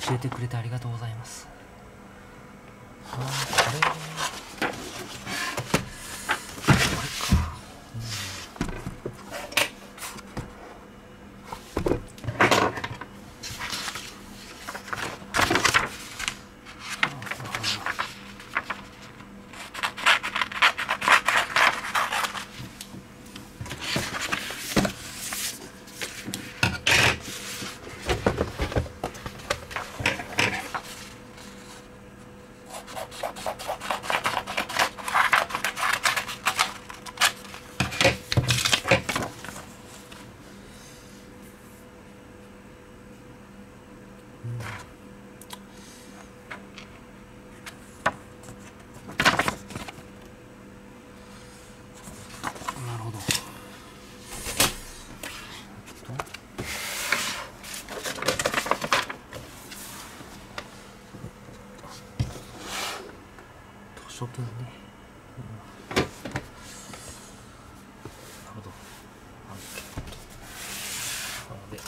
教えてくれてありがとうございます。書店ね、うん、なるほど。で